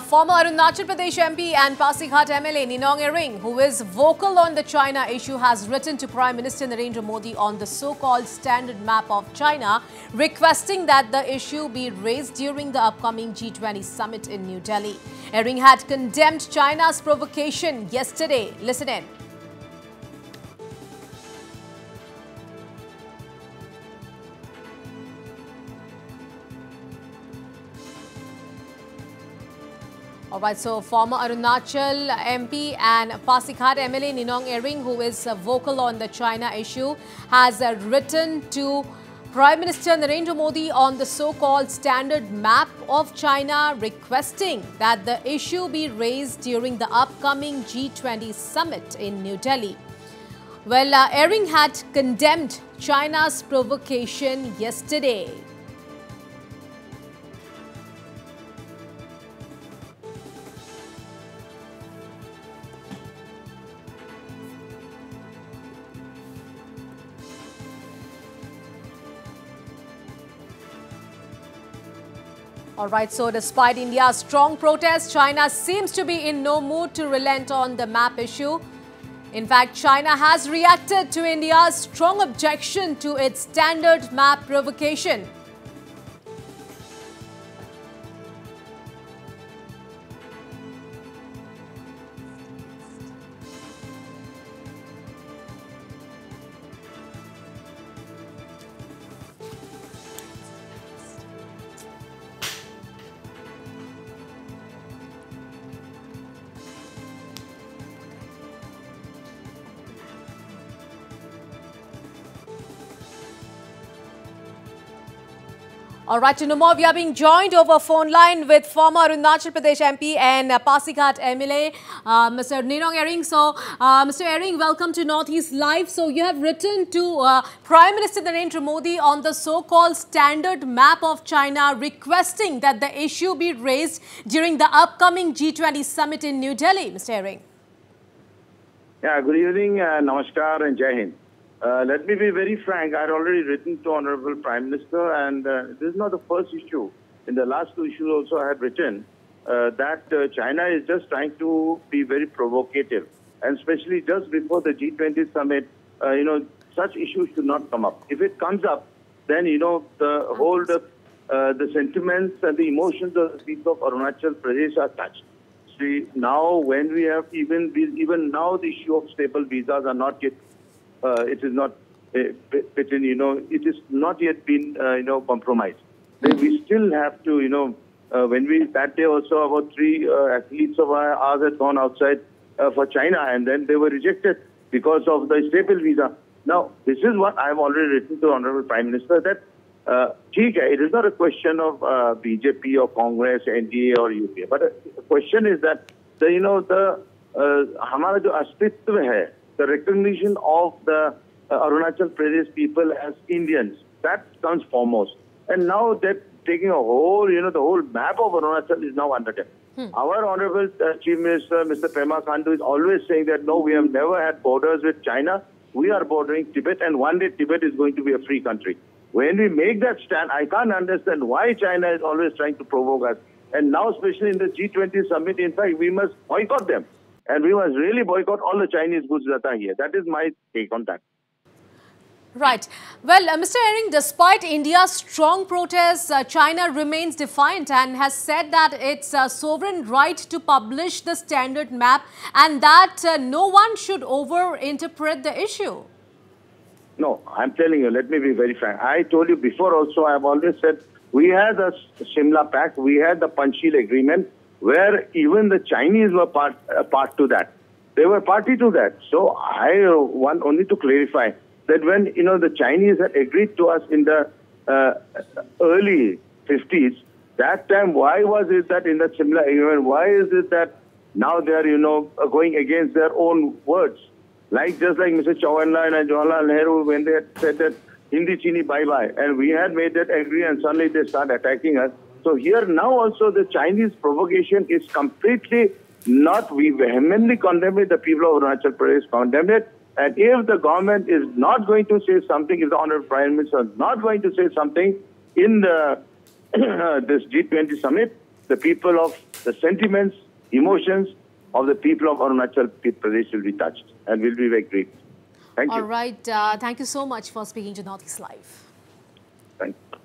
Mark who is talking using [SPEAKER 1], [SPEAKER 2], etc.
[SPEAKER 1] Former Arunachal Pradesh MP and Pasighat MLA Ninong Ering, who is vocal on the China issue, has written to Prime Minister Narendra Modi on the so-called standard map of China, requesting that the issue be raised during the upcoming G20 summit in New Delhi. Ering had condemned China's provocation yesterday. Listen in. All right, so former Arunachal MP and Pasighat MLA Ninong Ering, who is vocal on the China issue, has uh, written to Prime Minister Narendra Modi on the so-called standard map of China, requesting that the issue be raised during the upcoming G20 summit in New Delhi. Well, uh, Ering had condemned China's provocation yesterday. All right, so despite India's strong protest, China seems to be in no mood to relent on the map issue. In fact, China has reacted to India's strong objection to its standard map provocation. All right, to more, we are being joined over phone line with former Arunachal Pradesh MP and uh, Pasighat MLA, uh, Mr. Ninong Ering. So, uh, Mr. Ering, welcome to Northeast Live. So, you have written to uh, Prime Minister Narendra Modi on the so-called standard map of China, requesting that the issue be raised during the upcoming G20 summit in New Delhi. Mr. Ering.
[SPEAKER 2] Yeah, good evening, uh, namaskar and Jai Hind. Uh, let me be very frank. I had already written to Honorable Prime Minister, and uh, this is not the first issue. In the last two issues, also, I had written uh, that uh, China is just trying to be very provocative, and especially just before the G20 summit, uh, you know, such issues should not come up. If it comes up, then you know the whole the, uh, the sentiments and the emotions of the people of Arunachal Pradesh are touched. See, now when we have even even now the issue of staple visas are not yet it is not uh, written, you know, it is not yet been, uh, you know, compromised. Then we still have to, you know, uh, when we, that day also about three uh, athletes of ours had gone outside uh, for China and then they were rejected because of the staple visa. Now, this is what I've already written to Honorable Prime Minister that uh, it is not a question of uh, BJP or Congress, NDA or UPA, but the question is that, the, you know, the हमारा जो अस्तित्व है the recognition of the uh, Arunachal Pradesh people as Indians. That comes foremost. And now they're taking a whole, you know, the whole map of Arunachal is now under them. Hmm. Our Honorable uh, Chief Minister, Mr. Pema Khandu, is always saying that no, we have never had borders with China. We are bordering Tibet, and one day Tibet is going to be a free country. When we make that stand, I can't understand why China is always trying to provoke us. And now, especially in the G20 summit, in fact, we must boycott them. And we must really boycott all the Chinese goods that are here. That is my take on that.
[SPEAKER 1] Right. Well, uh, Mr. Ering, despite India's strong protests, uh, China remains defiant and has said that it's a sovereign right to publish the standard map and that uh, no one should over-interpret the issue.
[SPEAKER 2] No, I'm telling you, let me be very frank. I told you before also, I've always said we had the Shimla Pact, we had the Panchsheel Agreement, where even the Chinese were part, uh, part to that. They were party to that. So I uh, want only to clarify that when, you know, the Chinese had agreed to us in the uh, early 50s, that time, why was it that in the similar agreement, why is it that now they are, you know, going against their own words? Like, just like Mr. Chou En-lai and Jawaharlal Nehru, when they had said that Hindi Chini bhai-bhai, and we had made that agree, and suddenly they start attacking us. So here now also the Chinese provocation is completely not, we vehemently condemn it, the people of Arunachal Pradesh condemn it. And if the government is not going to say something, if the Honorable Prime Minister is not going to say something in the this G20 summit, the people of the sentiments, emotions of the people of Arunachal Pradesh will be touched and will be very grateful. Thank
[SPEAKER 1] All
[SPEAKER 2] you.
[SPEAKER 1] right. Uh, thank you so much for speaking to Northeast Live.
[SPEAKER 2] Thank you.